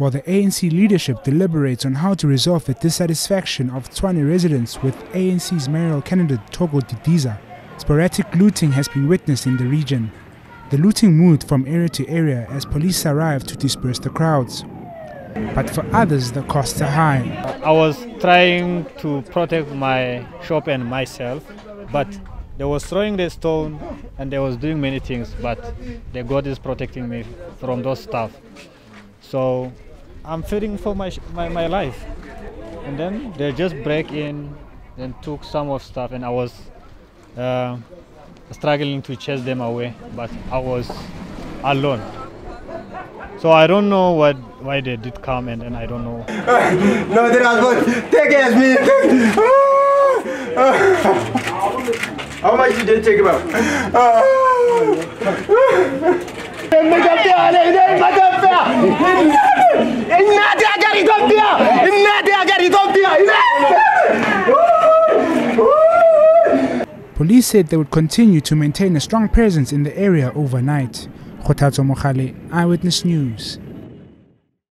while the ANC leadership deliberates on how to resolve the dissatisfaction of Tshwane residents with ANC's mayoral candidate Thoko Didiza. Sporadic looting has been witnessed in the region. The looting moved from area to area as police arrived to disperse the crowds. But for others, the costs are high. I was trying to protect my shop and myself, but they was throwing the stone and they was doing many things, but the God is protecting me from those stuff. So I'm fearing for my, my, my life. And then they just break in and took some of stuff and I was uh, struggling to chase them away, but I was alone. So I don't know what why they did come and, and I don't know. no, there was one. Take it as me. How much did they take about? Police said they would continue to maintain a strong presence in the area overnight. Kgothatso Mogale, Eyewitness News.